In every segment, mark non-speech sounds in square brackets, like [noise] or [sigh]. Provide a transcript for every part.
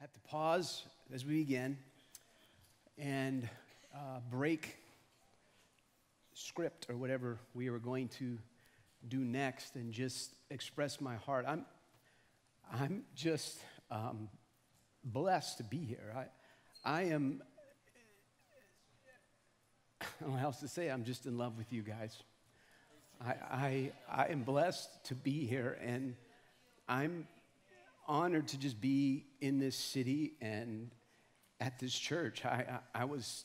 I have to pause as we begin and uh, break script or whatever we are going to do next and just express my heart. I'm, I'm just um, blessed to be here. I, I am, I don't know how else to say, I'm just in love with you guys. I, I, I am blessed to be here and I'm honored to just be in this city and at this church. I, I, I, was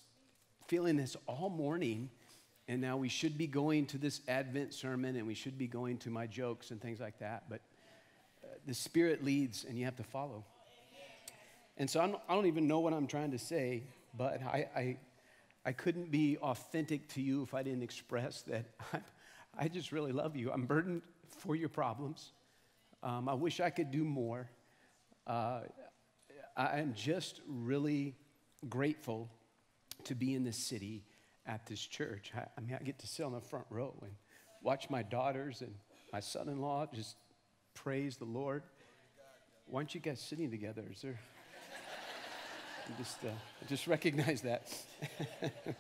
feeling this all morning, and now we should be going to this Advent sermon and we should be going to my jokes and things like that. But uh, the Spirit leads, and you have to follow. And so I'm, I do not even know what I'm trying to say, but I, I, I couldn't be authentic to you if I didn't express that [laughs] I, I just really love you. I'm burdened for your problems. Um, I wish I could do more. Uh, I am just really grateful to be in this city at this church. I, I, mean, I get to sit on the front row and watch my daughters and my son in law just praise the Lord. Why aren't you guys sitting together? Is there. [laughs] Just, uh, I just recognize that. [laughs]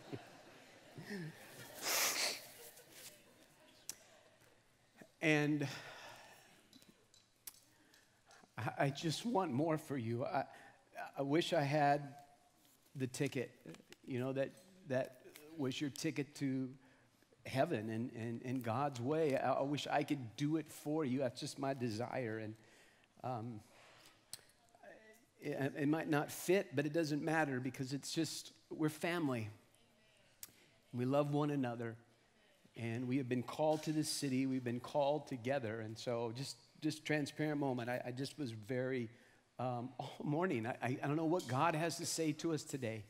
and I just want more for you. I, I wish I had the ticket, you know, that, that was your ticket to heaven and, and, and God's way. I, I wish I could do it for you. That's just my desire. And um, it, it might not fit, but it doesn't matter because it's just, we're family. We love one another. And we have been called to this city. We've been called together. And so just just transparent moment. I, I just was very, um, [laughs] all morning, I, I don't know what God has to say to us today.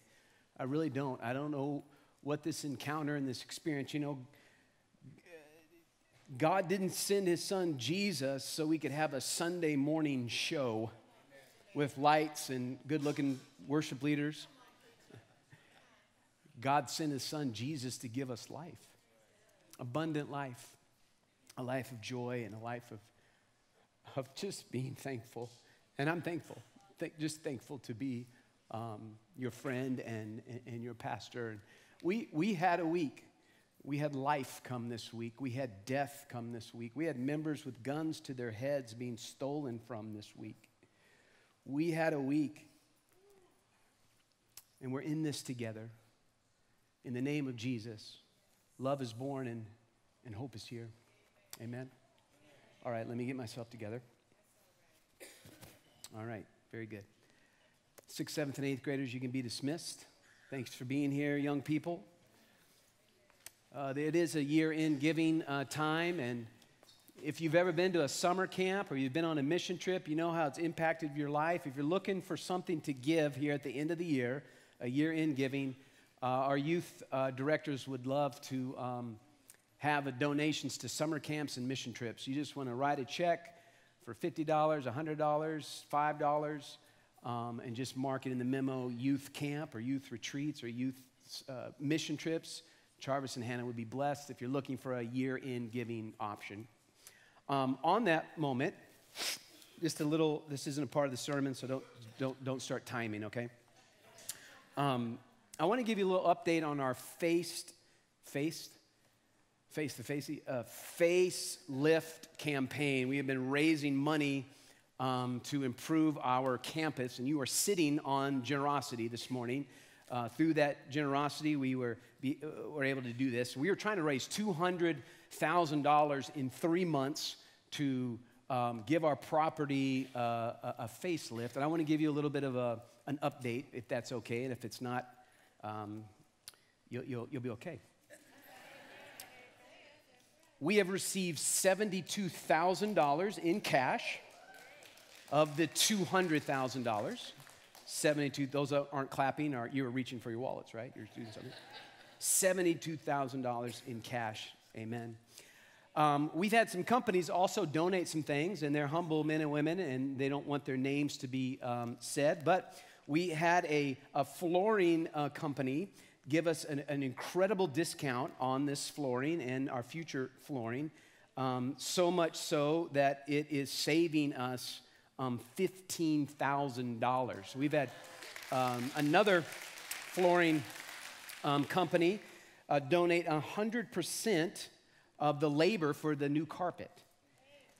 I really don't. I don't know what this encounter and this experience, you know, God didn't send his son Jesus so we could have a Sunday morning show with lights and good looking worship leaders. God sent his son Jesus to give us life, abundant life, a life of joy and a life of of just being thankful. And I'm thankful, Th- just thankful to be um, your friend and, and, your pastor. And we, we had a week. We had life come this week. We had death come this week. We had members with guns to their heads being stolen from this week. We had a week. And we're in this together. In the name of Jesus, love is born and, and hope is here. Amen. All right, let me get myself together. All right, very good. Sixth, seventh, and eighth graders, you can be dismissed. Thanks for being here, young people. Uh, it is a year in giving uh, time, and if you've ever been to a summer camp or you've been on a mission trip, you know how it's impacted your life. If you're looking for something to give here at the end of the year, a year in giving, uh, our youth uh, directors would love to um, have donations to summer camps and mission trips. You just want to write a check for $50, $100, $5, um, and just mark it in the memo youth camp or youth retreats or youth uh, mission trips. Jarvis and Hannah would be blessed if you're looking for a year in giving option. Um, on that moment, just a little, this isn't a part of the sermon, so don't, don't, don't start timing, okay? Um, I want to give you a little update on our faced, faced, face to face, a facelift campaign. We have been raising money um, to improve our campus, and you are sitting on generosity this morning. Uh, through that generosity, we were, be, uh, were able to do this. We were trying to raise $200,000 in three months to um, give our property uh, a, a, facelift. And I want to give you a little bit of a, an update, if that's okay. And if it's not, um, you'll, you'll, you'll be okay we have received $72,000 in cash of the $200,000. 72, those aren't clapping, or you were reaching for your wallets, right? You're doing something. $72,000 in cash. Amen. Um, we've had some companies also donate some things, and they're humble men and women, and they don't want their names to be um, said. But we had a, a flooring uh, company give us an, an incredible discount on this flooring and our future flooring. Um, so much so that it is saving us um, $15,000. We've had um, another flooring um, company uh, donate 100% of the labor for the new carpet.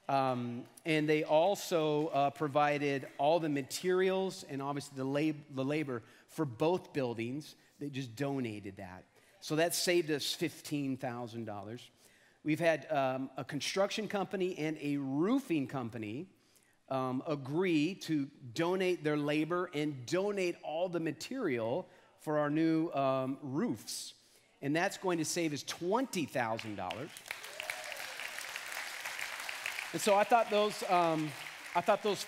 Um, and they also uh, provided all the materials and obviously the, lab- the labor for both buildings. They just donated that. So that saved us $15,000. We've had um, a construction company and a roofing company um, agree to donate their labor and donate all the material for our new um, roofs. And that's going to save us $20,000. And so I thought those, um, I thought those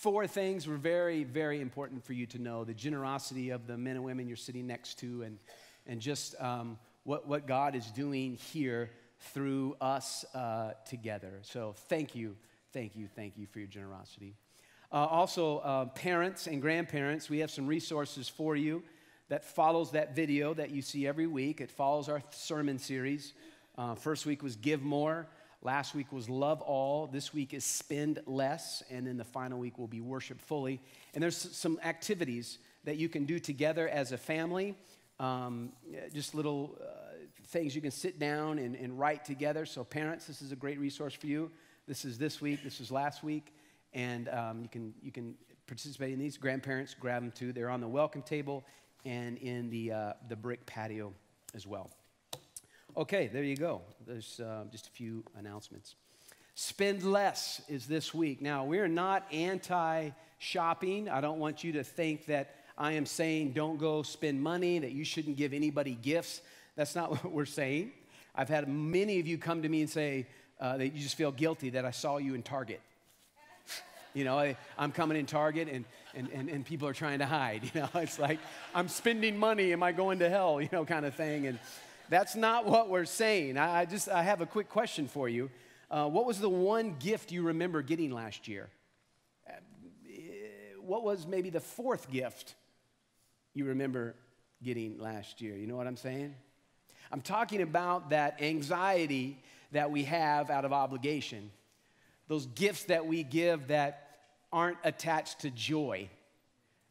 four things were very, very important for you to know the generosity of the men and women you're sitting next to, and, and just um, what, what God is doing here through us uh, together. So thank you, thank you, thank you for your generosity. Uh, also, uh, parents and grandparents, we have some resources for you that follows that video that you see every week. It follows our sermon series. Uh, first week was Give More. Last week was Love All. This week is Spend Less. And then the final week will be Worship Fully. And there's some activities that you can do together as a family. Um, just little uh, things you can sit down and, and write together. So, parents, this is a great resource for you. This is this week, this is last week. And um, you, can, you can participate in these. Grandparents, grab them too. They're on the welcome table and in the, uh, the brick patio as well. Okay, there you go. There's uh, just a few announcements. Spend less is this week. Now, we're not anti shopping. I don't want you to think that I am saying don't go spend money, that you shouldn't give anybody gifts. That's not [laughs] what we're saying. I've had many of you come to me and say uh, that you just feel guilty that I saw you in Target. [laughs] You know, I, am coming in Target and, and, and, and people are trying to hide. [laughs] You know, it's like, I'm spending money. Am I going to hell? You know, kind of thing. And that's not what we're saying. I, I just, I have a quick question for you. Uh, what was the one gift you remember getting last year? Uh, what was maybe the fourth gift you remember getting last year? You know what I'm saying? I'm talking about that anxiety that we have out of obligation those gifts that we give that aren't attached to joy.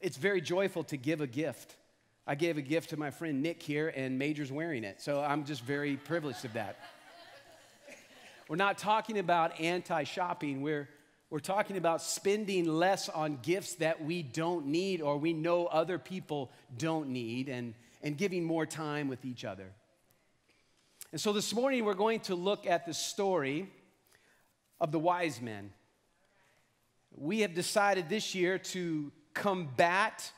It's very joyful to give a gift. I gave a gift to my friend Nick here, and Major's wearing it. So I'm just very privileged of that. We're not talking about anti shopping. We're, we're talking about spending less on gifts that we don't need or we know other people don't need and, and giving more time with each other. And so this morning, we're going to look at the story of the wise men. We have decided this year to combat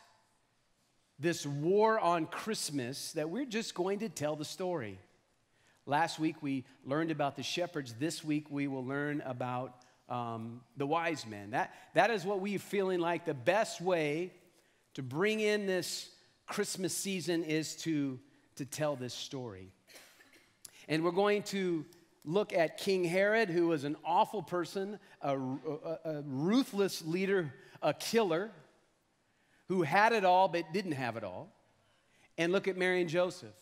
this war on Christmas that we're just going to tell the story. Last week we learned about the shepherds. This week we will learn about um, the wise men. That, that is what we're feeling like the best way to bring in this Christmas season is to, to tell this story. And we're going to look at King Herod, who was an awful person, a, a, a, ruthless leader, a killer, who had it all but didn't have it all. And look at Mary and Joseph,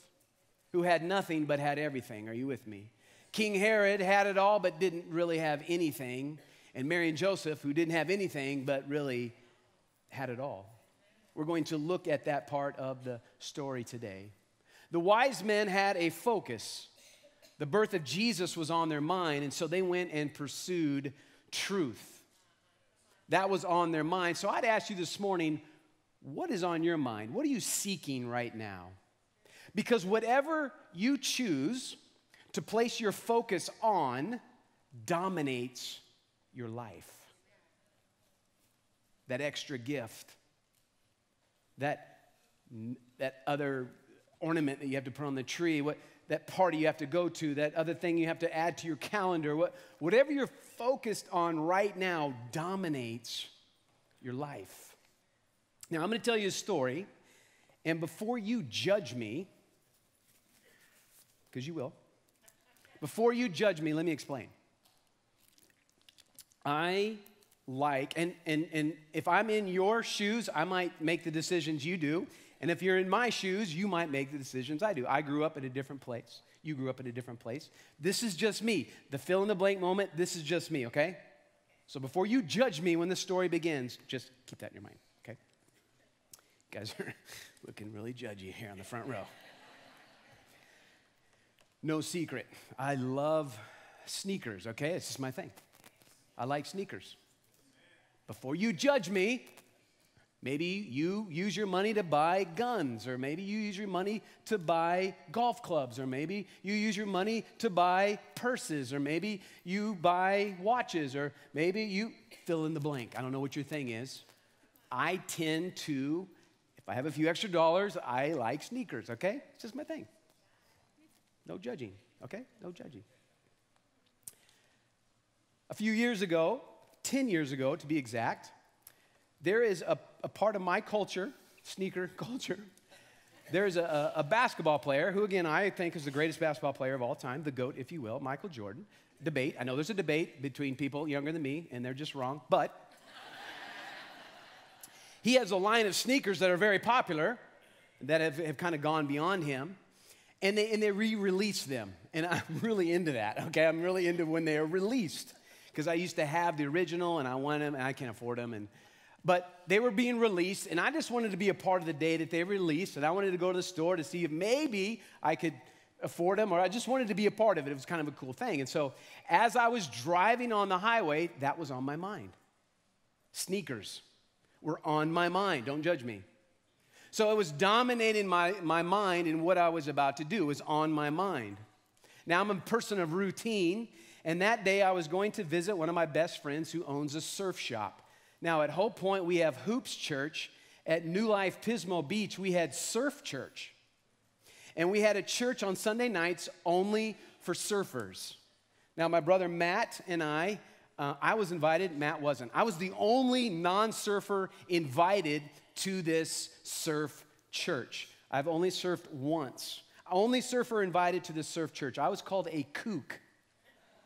who had nothing but had everything. Are you with me? King Herod had it all but didn't really have anything. And Mary and Joseph, who didn't have anything but really had it all. We're going to look at that part of the story today. The wise men had a focus the birth of Jesus was on their mind, and so they went and pursued truth. That was on their mind. So I'd ask you this morning what is on your mind? What are you seeking right now? Because whatever you choose to place your focus on dominates your life. That extra gift, that, that other ornament that you have to put on the tree, what, that party you have to go to, that other thing you have to add to your calendar, what, whatever you're focused on right now dominates your life. Now, I'm going to tell you a story, and before you judge me, because you will, before you judge me, let me explain. I like, and, and, and if I'm in your shoes, I might make the decisions you do. And if you're in my shoes, you might make the decisions I do. I grew up in a different place. You grew up in a different place. This is just me. The fill in the blank moment, this is just me, okay? So before you judge me when the story begins, just keep that in your mind? Guys are [laughs] looking really judgy here on the front row. No secret, I love sneakers, okay? It's just my thing. I like sneakers. Before you judge me, maybe you use your money to buy guns, or maybe you use your money to buy golf clubs, or maybe you use your money to buy purses, or maybe you buy watches, or maybe you fill in the blank. I don't know what your thing is. I tend to, I have a few extra dollars, I like sneakers, okay? It's just my thing. No judging, okay? No judging. A few years ago, 10 years ago to be exact, there is a, a part of my culture, sneaker [laughs] culture. There's a, a, basketball player who, again, I think is the greatest basketball player of all time, the GOAT, if you will, Michael Jordan. Debate. I know there's a debate between people younger than me, and they're just wrong, but he has a line of sneakers that are very popular that have, have kind of gone beyond him and they, and they re-release them and i'm [laughs] really into that okay i'm really into when they are released because I used to have the original and I want them and I can't afford them. And, but they were being released, and I just wanted to be a part of the day that they released. And I wanted to go to the store to see if maybe I could afford them, or I just wanted to be a part of it. It was kind of a cool thing. And so as I was driving on the highway, that was on my mind. Sneakers were on my mind. Don't judge me. So it was dominating my, my mind and what I was about to do was on my mind. Now I'm a person of routine, and that day I was going to visit one of my best friends who owns a surf shop. Now at Hope Point, we have Hoops Church. At New Life Pismo Beach, we had Surf Church. And we had a church on Sunday nights only for surfers. Now, my brother Matt and I, uh, I was invited, Matt wasn't. I was the only non surfer invited to this surf church. I've only surfed once. Only surfer invited to this surf church. I was called a kook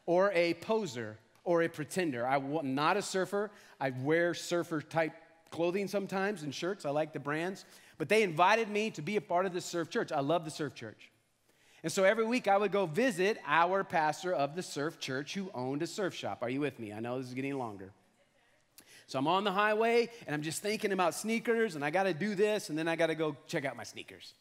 or a poser or a pretender. I'm not a surfer. I wear surfer type clothing sometimes and shirts. I like the brands. But they invited me to be a part of the surf church. I love the surf church. And so every week I would go visit our pastor of the surf church who owned a surf shop. Are you with me? I know this is getting longer. So I'm on the highway and I'm just thinking about sneakers and I got to do this and then I got to go check out my sneakers.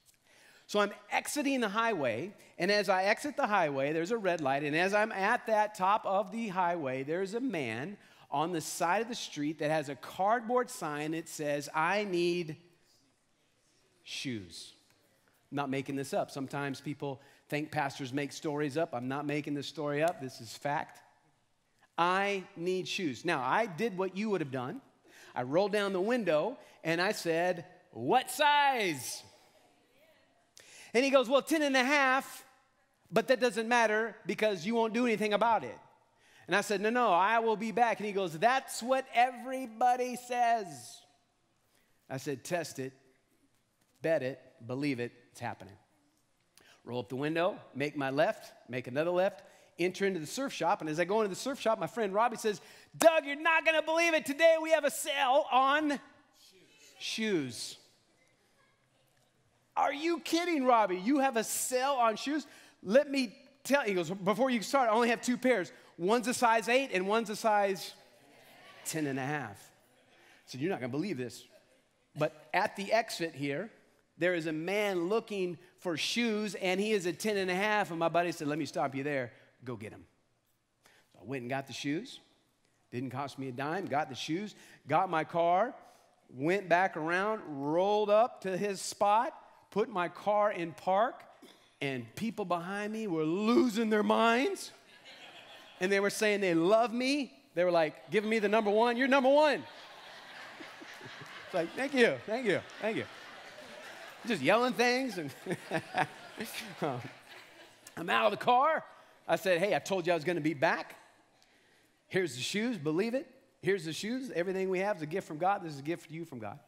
So I'm exiting the highway, and as I exit the highway, there's a red light, and as I'm at that top of the highway, there's a man on the side of the street that has a cardboard sign that says, I need shoes. I'm not making this up. Sometimes people think pastors make stories up. I'm not making this story up, this is fact. I need shoes. Now, I did what you would have done. I rolled down the window and I said, What size? And he goes, Well, 10 and a half, but that doesn't matter because you won't do anything about it. And I said, No, no, I will be back. And he goes, That's what everybody says. I said, Test it, bet it, believe it, it's happening. Roll up the window, make my left, make another left, enter into the surf shop. And as I go into the surf shop, my friend Robbie says, Doug, you're not gonna believe it. Today we have a sale on shoes. shoes. Are you kidding, Robbie? You have a sale on shoes? Let me tell you, he goes, before you start, I only have two pairs. One's a size eight and one's a size 10 and a half. So you're not gonna believe this. But at the exit here, there is a man looking for shoes and he is a 10 and a half. And my buddy said, Let me stop you there. Go get him. So I went and got the shoes. Didn't cost me a dime. Got the shoes, got my car, went back around, rolled up to his spot, put my car in park, and people behind me were losing their minds. And they were saying they love me. They were like, giving me the number one. You're number one. [laughs] it's like, thank you, thank you, thank you. Just yelling things. And [laughs] um, I'm out of the car. I said, hey, I told you I was going to be back. Here's the shoes, believe it. Here's the shoes. Everything we have is a gift from God. This is a gift for you from God.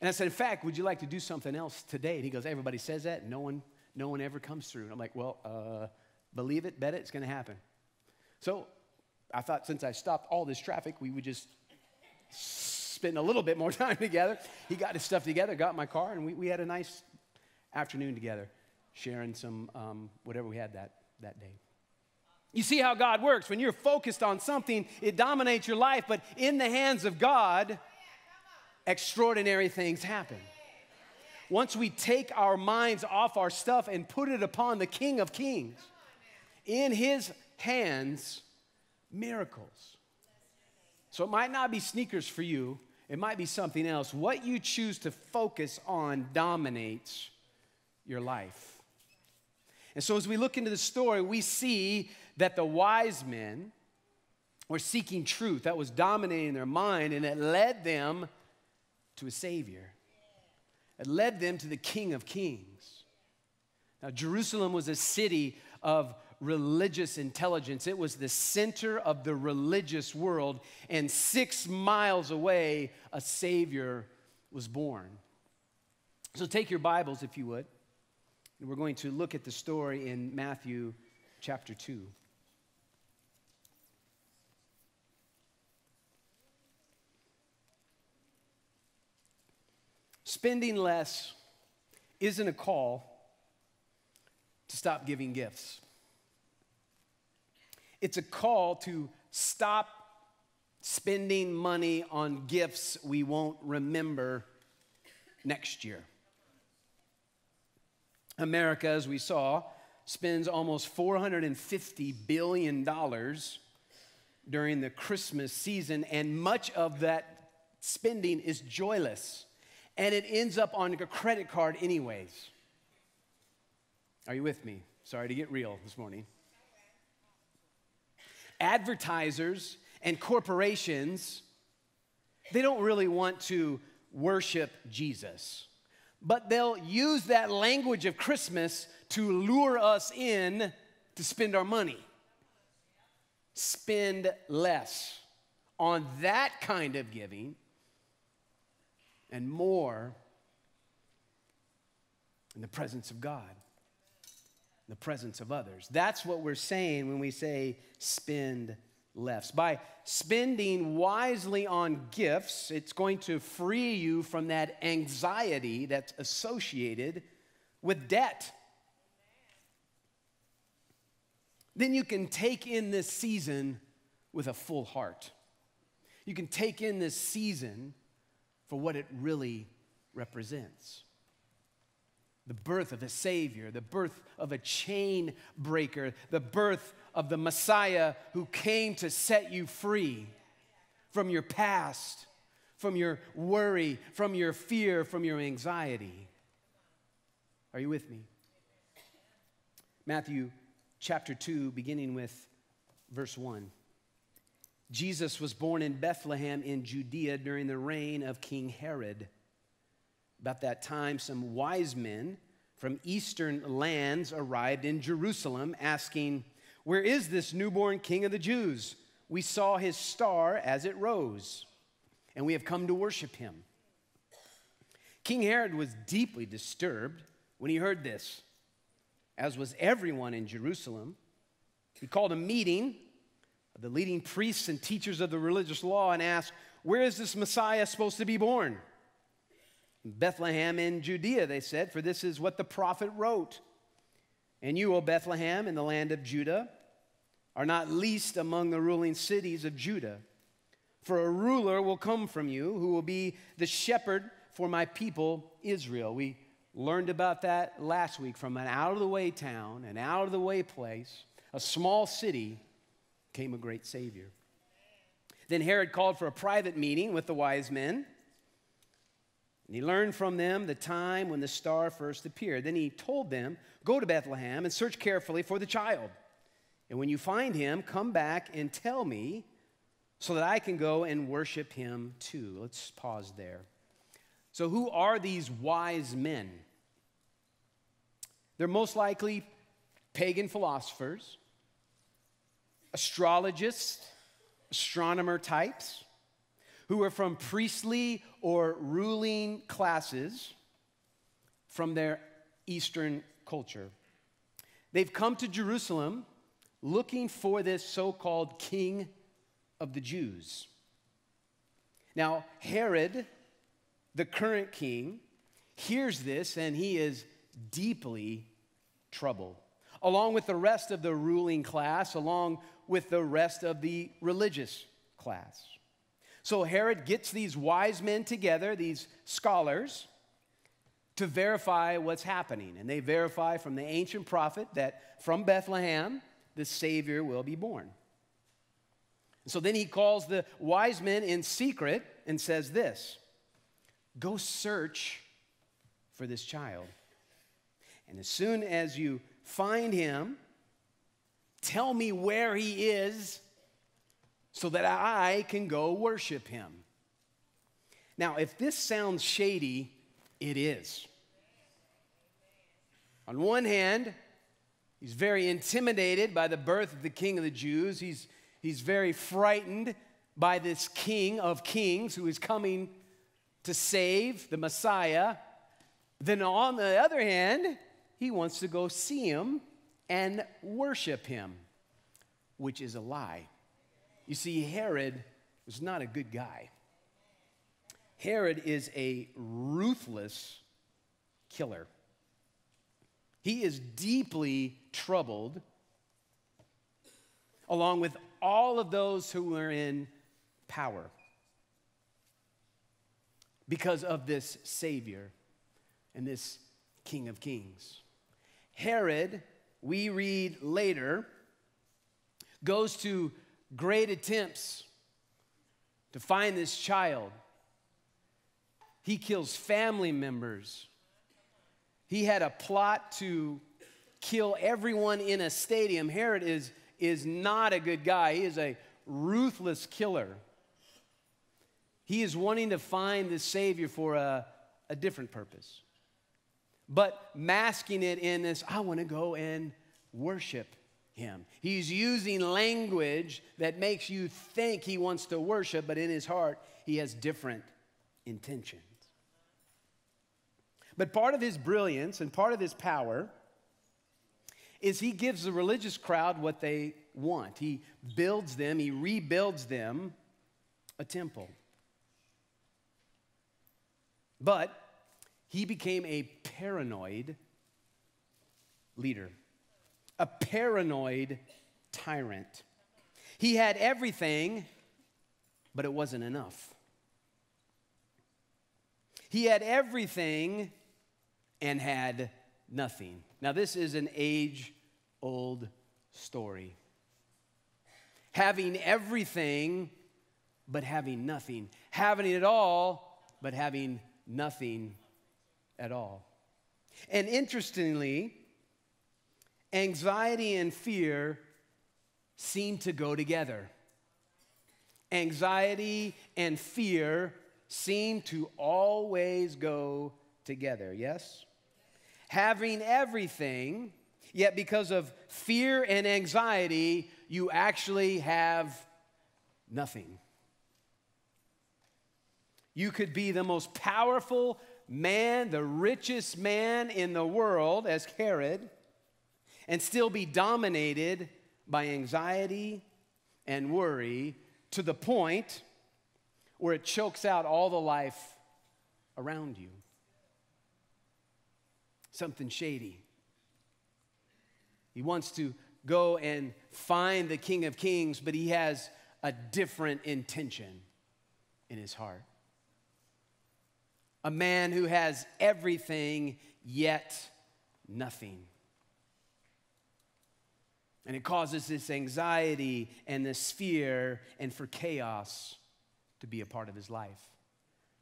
And I said, in fact, would you like to do something else today? And he goes, everybody says that. No one, no one ever comes through. And I'm like, well, uh, believe it, bet it, it's going to happen. So I thought since I stopped all this traffic, we would just spend a little bit more [laughs] time together. He got his stuff together, got my car, and we, we had a nice afternoon together, sharing some um, whatever we had that, that day. You see how God works. When you're focused on something, it dominates your life, but in the hands of God, extraordinary things happen. Once we take our minds off our stuff and put it upon the King of Kings, in his hands, miracles. So it might not be sneakers for you, it might be something else. What you choose to focus on dominates your life. And so as we look into the story, we see that the wise men were seeking truth that was dominating their mind, and it led them to a Savior. It led them to the King of Kings. Now, Jerusalem was a city of religious intelligence. It was the center of the religious world, and six miles away, a Savior was born. So take your Bibles, if you would, and we're going to look at the story in Matthew chapter 2. Spending less isn't a call to stop giving gifts. It's a call to stop spending money on gifts we won't remember next year. America, as we saw, spends almost $450 billion during the Christmas season, and much of that spending is joyless, and it ends up on a credit card, anyways. Are you with me? Sorry to get real this morning advertisers and corporations, they don't really want to worship Jesus. But they'll use that language of Christmas to lure us in to spend our money. Spend less on that kind of giving and more in the presence of God the presence of others. That's what we're saying when we say spend less. By spending wisely on gifts, it's going to free you from that anxiety that's associated with debt. Then you can take in this season with a full heart. You can take in this season for what it really represents the birth of a Savior, the birth of a chain breaker, the birth of the Messiah who came to set you free from your past, from your worry, from your fear, from your anxiety. Are you with me? Matthew chapter 2, beginning with verse 1. Jesus was born in Bethlehem in Judea during the reign of King Herod. About that time, some wise men from eastern lands arrived in Jerusalem, asking, Where is this newborn king of the Jews? We saw his star as it rose, and we have come to worship him. King Herod was deeply disturbed when he heard this, as was everyone in Jerusalem. He called a meeting of the leading priests and teachers of the religious law and asked, Where is this Messiah supposed to be born? Bethlehem in Judea, they said, for this is what the prophet wrote. And you, O Bethlehem, in the land of Judah, are not least among the ruling cities of Judah. For a ruler will come from you who will be the shepherd for my people Israel. We learned about that last week from an out of the way town, an out of the way place, a small city, came a great Savior. Then Herod called for a private meeting with the wise men and he learned from them the time when the star first appeared. Then he told them, Go to Bethlehem and search carefully for the child. And when you find him, come back and tell me so that I can go and worship him too. Let's pause there. So, who are these wise men? They're most likely pagan philosophers, astrologists, astronomer types who are from priestly or ruling classes from their Eastern culture. They've come to Jerusalem looking for this so called king of the Jews. Now, Herod, the current king, hears this and he is deeply troubled. along with the rest of the ruling class, along with the rest of the religious class. So Herod gets these wise men together, these scholars, to verify what's happening. And they verify from the ancient prophet that from Bethlehem, the Savior will be born. So then he calls the wise men in secret and says this Go search for this child. And as soon as you find him, tell me where he is so that I can go worship him. Now, if this sounds shady, it is. On one hand, he's very intimidated by the birth of the king of the Jews. He's, he's very frightened by this king of kings who is coming to save the Messiah. Then, on the other hand, he wants to go see him and worship him, which is a lie. You see, Herod was not a good guy. Herod is a ruthless killer. He is deeply troubled, along with all of those who are in power, because of this Savior and this King of Kings. Herod, we read later, goes to great attempts to find this child. He kills family members. He had a plot to kill everyone in a stadium. Herod is, is not a good guy, he is a ruthless killer. He is wanting to find the Savior for a, a different purpose, but masking it in this I want to go and worship him. He's using language that makes you think he wants to worship, but in his heart, he has different intentions. But part of his brilliance and part of his power is he gives the religious crowd what they want. He builds them, he rebuilds them a temple. But he became a paranoid leader a paranoid tyrant. He had everything, but it wasn't enough. He had everything and had nothing. Now, this is an age old story. Having everything, but having nothing. Having it all, but having nothing at all. And interestingly, Anxiety and fear seem to go together. Anxiety and fear seem to always go together, yes? Having everything, yet because of fear and anxiety, you actually have nothing. You could be the most powerful man, the richest man in the world, as Herod and still be dominated by anxiety and worry to the point where it chokes out all the life around you. Something shady. He wants to go and find the King of Kings, but he has a different intention in his heart. A man who has everything, yet nothing. And it causes this anxiety and this fear and for chaos to be a part of his life.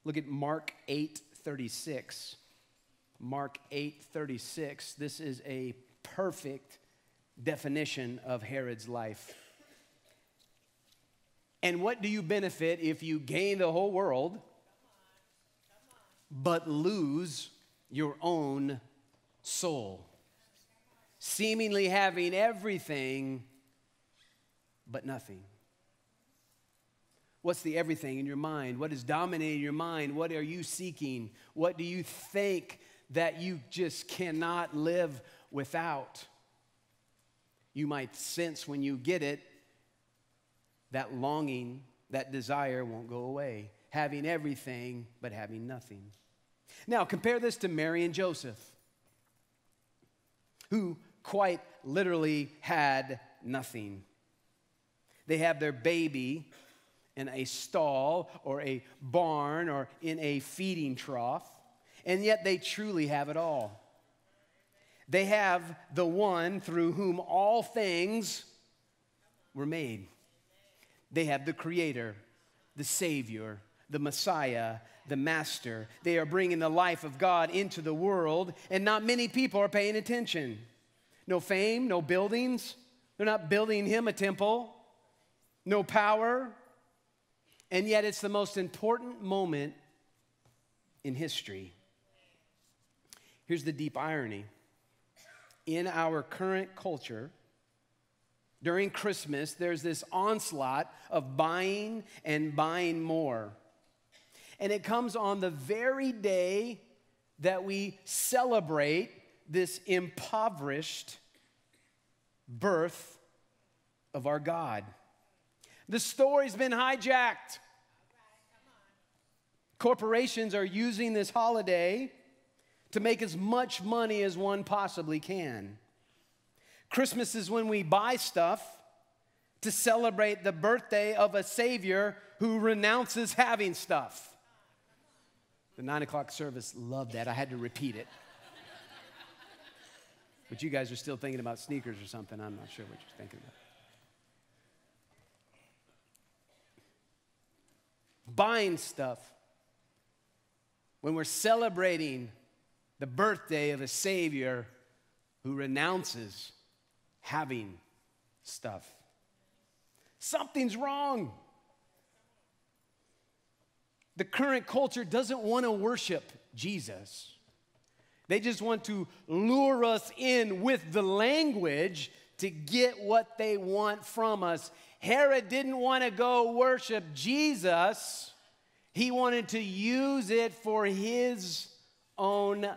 Look at Mark 8 36. Mark 8 36. This is a perfect definition of Herod's life. And what do you benefit if you gain the whole world but lose your own soul? Seemingly having everything, but nothing. What's the everything in your mind? What is dominating your mind? What are you seeking? What do you think that you just cannot live without? You might sense when you get it that longing, that desire won't go away. Having everything, but having nothing. Now, compare this to Mary and Joseph, who quite literally had nothing. They have their baby in a stall or a barn or in a feeding trough, and yet they truly have it all. They have the one through whom all things were made. They have the Creator, the Savior, the Messiah, the Master. They are bringing the life of God into the world, and not many people are paying attention. No fame, no buildings. They're not building Him a temple, no power. And yet, it's the most important moment in history. Here's the deep irony in our current culture, during Christmas, there's this onslaught of buying and buying more. And it comes on the very day that we celebrate this impoverished birth of our God. The story's been hijacked. Corporations are using this holiday to make as much money as one possibly can. Christmas is when we buy stuff to celebrate the birthday of a Savior who renounces having stuff. The nine o'clock service loved that. I had to repeat it. But you guys are still thinking about sneakers or something. I'm not sure what you're thinking about. Buying stuff when we're celebrating the birthday of a Savior who renounces having stuff. Something's wrong. The current culture doesn't want to worship Jesus. They just want to lure us in with the language to get what they want from us. Herod didn't want to go worship Jesus, he wanted to use it for his own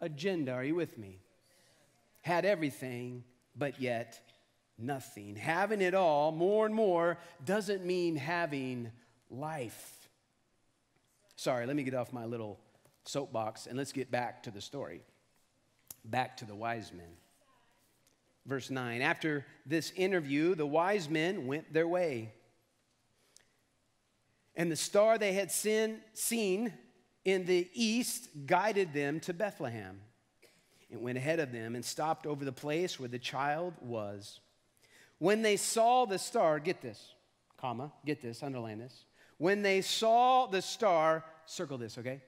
agenda. Are you with me? Had everything, but yet nothing. Having it all more and more doesn't mean having life. Sorry, let me get off my little soapbox and let's get back to the story. Back to the wise men. Verse 9 After this interview, the wise men went their way. And the star they had seen, seen in the east guided them to Bethlehem. It went ahead of them and stopped over the place where the child was. When they saw the star, get this, comma, get this, underline this. When they saw the star, circle this, okay?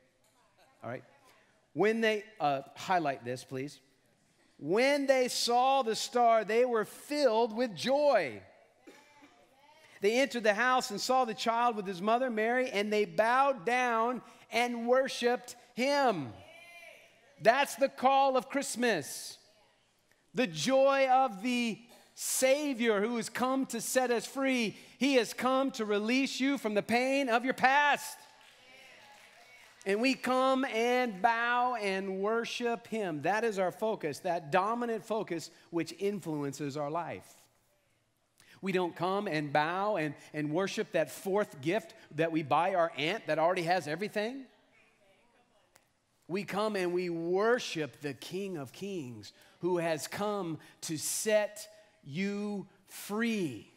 All right. When they, uh, highlight this, please. When they saw the star, they were filled with joy. They entered the house and saw the child with his mother Mary, and they bowed down and worshiped him. That's the call of Christmas. The joy of the Savior who has come to set us free. He has come to release you from the pain of your past. And we come and bow and worship Him. That is our focus, that dominant focus which influences our life. We don't come and bow and, and worship that fourth gift that we buy our aunt that already has everything. We come and we worship the King of Kings who has come to set you free.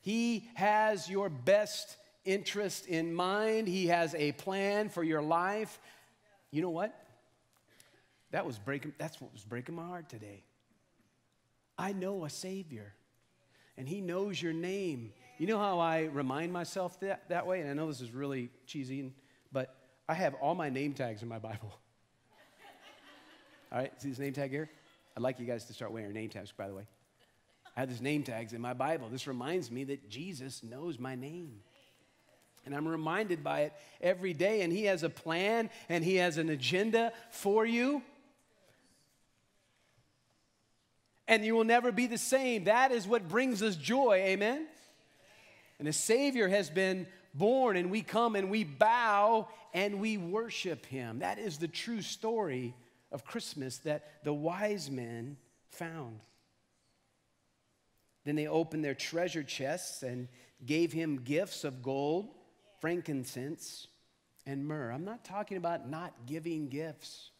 He has your best interest in mind, He has a plan for your life. You know what? That was breaking, that's what was breaking my heart today. I know a Savior and He knows your name. You know how I remind myself that, that way? And I know this is really cheesy, but I have all my name tags in my Bible. all right, see this name tag here? I'd like you guys to start wearing name tags, by the way. I have these name tags in my Bible. This reminds me that Jesus knows my name. And I'm reminded by it every day. And He has a plan and He has an agenda for you. and you will never be the same. That is what brings us joy. Amen? And a Savior has been born, and we come and we bow and we worship Him. That is the true story of Christmas that the wise men found. Then they opened their treasure chests and gave him gifts of gold, frankincense, and myrrh. I'm not talking about not giving gifts.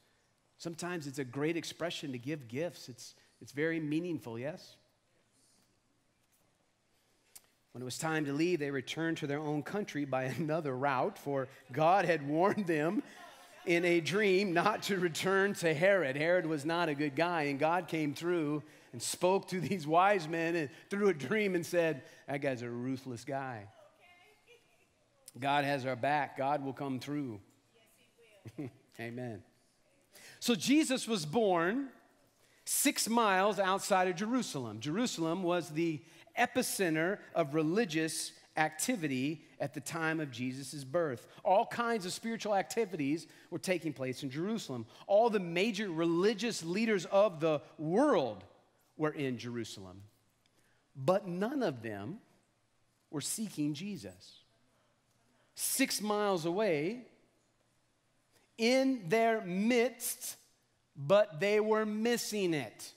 Sometimes it's a great expression to give gifts. It's It's very meaningful, yes? When it was time to leave, they returned to their own country by [laughs] another route, for God had warned them in a dream not to return to Herod. Herod was not a good guy, and God came through and spoke to these wise men and through a dream and said, That guy's a ruthless guy. God has our back, God will come through. Yes, [laughs] Amen. So Jesus was born six miles outside of Jerusalem. Jerusalem was the epicenter of religious activity at the time of Jesus' birth. All kinds of spiritual activities were taking place in Jerusalem. All the major religious leaders of the world were in Jerusalem, but none of them were seeking Jesus. Six miles away, in their midst, but they were missing it.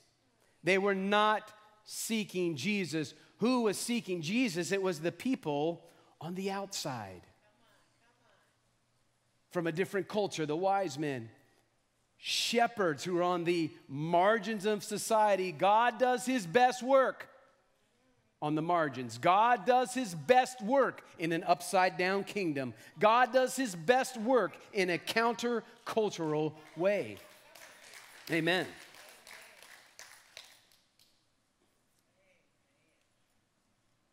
They were not seeking Jesus. Who was seeking Jesus? It was the people on the outside. From a different culture, the wise men, shepherds who are on the margins of society. God does his best work on the margins. God does his best work in an upside down kingdom. God does his best work in a counter-cultural way. Amen.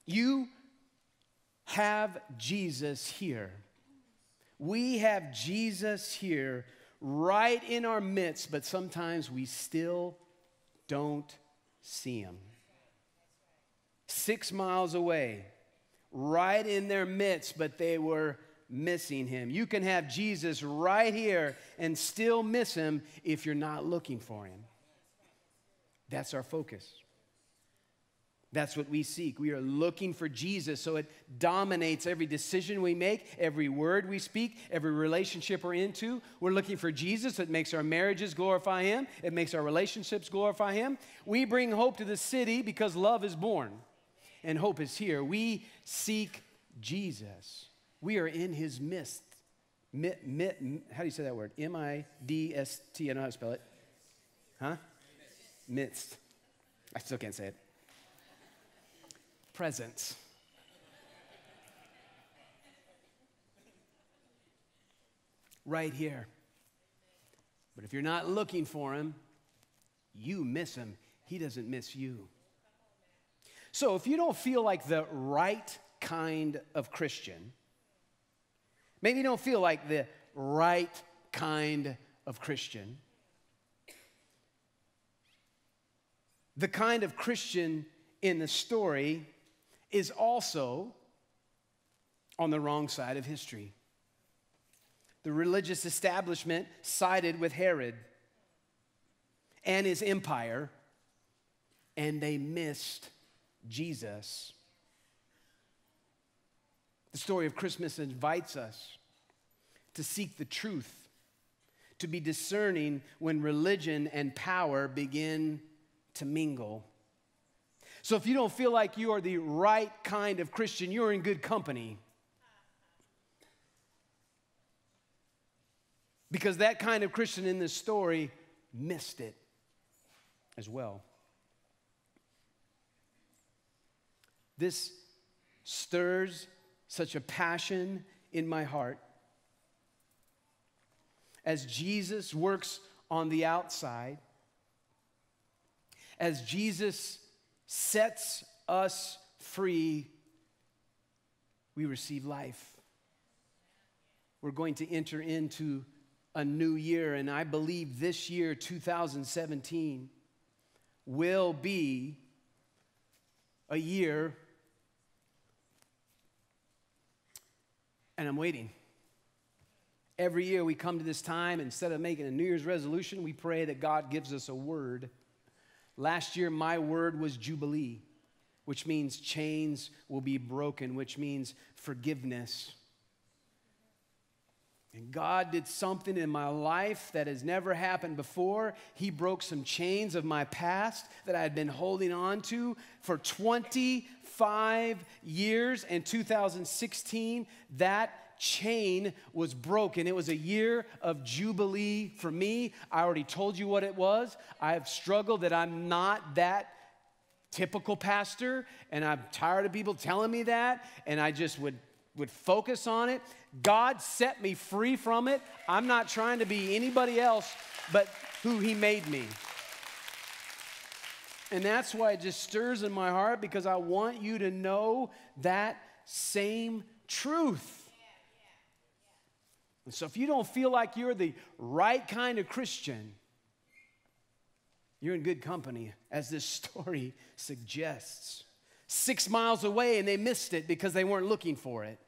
You have Jesus here. We have Jesus here right in our midst, but sometimes we still don't see him six miles away, right in their midst, but they were missing him. You can have Jesus right here and still miss him if you're not looking for him. That's our focus. That's what we seek. We are looking for Jesus so it dominates every decision we make, every word we speak, every relationship we're into. We're looking for Jesus. It makes our marriages glorify Him, it makes our relationships glorify Him. We bring hope to the city because love is born and hope is here. We seek Jesus. We are in his midst. Mit, mit, how do you say that word? M I D S T. I don't know how to spell it. Huh? Midst. I still can't say it. Presence. Right here. But if you're not looking for him, you miss him. He doesn't miss you. So if you don't feel like the right kind of Christian, maybe you don't feel like the right kind of Christian, the kind of Christian in the story is also on the wrong side of history. The religious establishment sided with Herod and his empire, and they missed Jesus. The story of Christmas invites us to seek the truth, to be discerning when religion and power begin to mingle. So, if you don't feel like you are the right kind of Christian, you're in good company. Because that kind of Christian in this story missed it as well. This stirs such a passion in my heart. As Jesus works on the outside, as Jesus sets us free, we receive life. We're going to enter into a new year, and I believe this year, 2017, will be a year and I'm waiting. Every year we come to this time, instead of making a New Year's resolution, we pray that God gives us a word. Last year, my word was Jubilee, which means chains will be broken, which means forgiveness. And God did something in my life that has never happened before. He broke some chains of my past that I had been holding on to for 25 years. In 2016, that chain was broken. It was a year of jubilee for me. I already told you what it was. I have struggled that I'm not that typical pastor, and I'm tired of people telling me that, and I just would, would focus on it. God set me free from it. I'm not trying to be anybody else but who He made me. And that's why it just stirs in my heart because I want you to know that same truth. And so if you don't feel like you're the right kind of Christian, you're in good company, as this [laughs] story suggests. Six miles away, and they missed it because they weren't looking for it.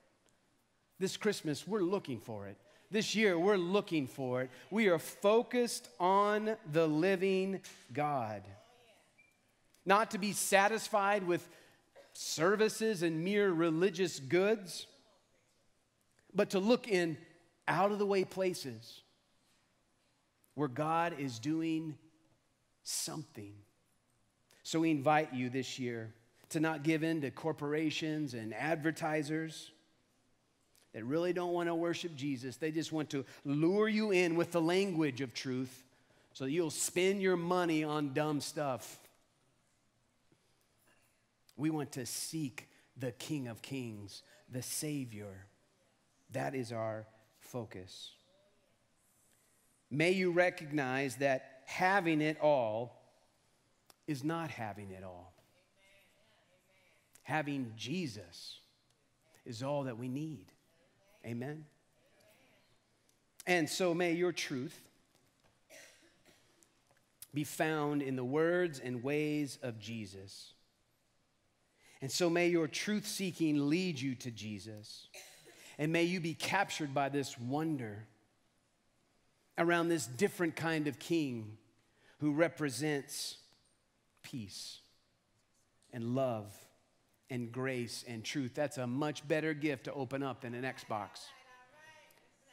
This Christmas, we're looking for it. This year, we're looking for it. We are focused on the living God. Not to be satisfied with services and mere religious goods, but to look in out of the way places where God is doing something. So we invite you this year to not give in to corporations and advertisers that really don't want to worship Jesus. They just want to lure you in with the language of truth so that you'll spend your money on dumb stuff. We want to seek the King of Kings, the Savior. That is our focus. May you recognize that having it all is not having it all. Having Jesus is all that we need. Amen. And so may your truth be found in the words and ways of Jesus. And so may your truth seeking lead you to Jesus. And may you be captured by this wonder around this different kind of king who represents peace and love and grace and truth. That's a much better gift to open up than an Xbox.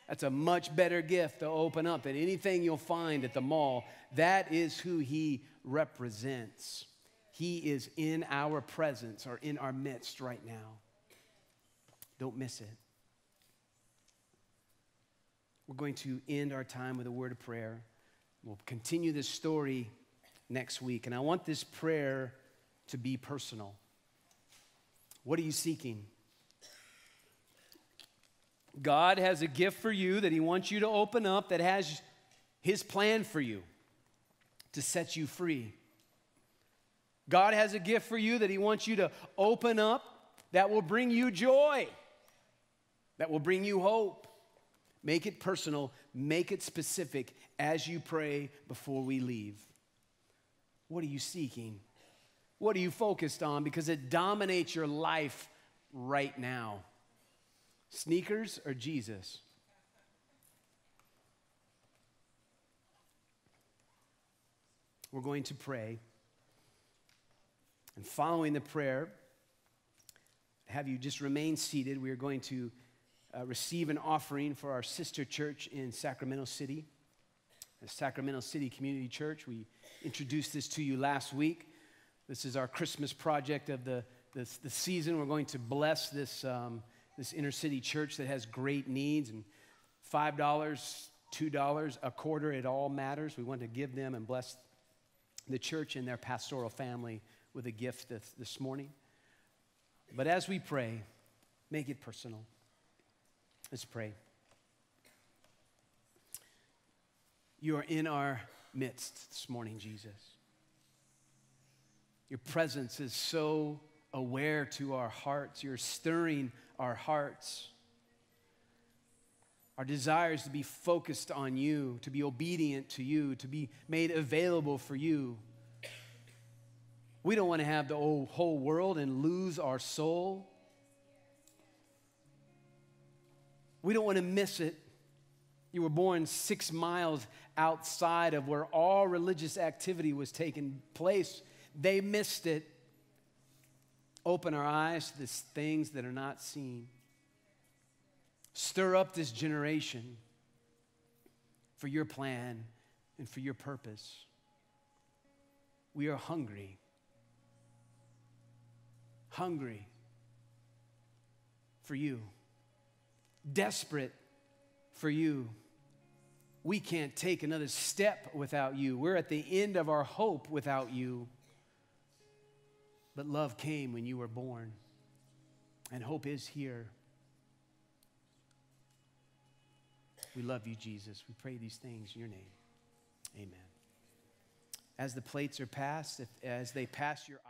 That's a much better gift to open up than anything you'll find at the mall. That is who he represents. He is in our presence or in our midst right now. Don't miss it. We're going to end our time with a word of prayer. We'll continue this story next week. And I want this prayer to be personal. What are you seeking? God has a gift for you that He wants you to open up that has His plan for you to set you free. God has a gift for you that He wants you to open up that will bring you joy, that will bring you hope. Make it personal, make it specific as you pray before we leave. What are you seeking? What are you focused on? Because it dominates your life right now. Sneakers or Jesus? We're going to pray. And following the prayer, have you just remain seated. We are going to uh, receive an offering for our sister church in Sacramento City, the Sacramento City Community Church. We introduced this to you last week. This is our Christmas project of the, the, the season. We're going to bless this, um, this inner city church that has great needs. And $5, $2, a quarter, it all matters. We want to give them and bless the church and their pastoral family with a gift this, this morning. But as we pray, make it personal. Let's pray. You are in our midst this morning, Jesus. Your presence is so aware to our hearts. You're stirring our hearts. Our desires to be focused on you, to be obedient to you, to be made available for you. We don't want to have the whole world and lose our soul. We don't want to miss it. You were born six miles outside of where all religious activity was taking place. They missed it. Open our eyes to the things that are not seen. Stir up this generation for your plan and for your purpose. We are hungry. Hungry for you. desperate for you. We can't take another step without you. We're at the end of our hope without you. But love came when you were born, and hope is here. We love you, Jesus. We pray these things in your name. Amen. As the plates are passed, if, as they pass your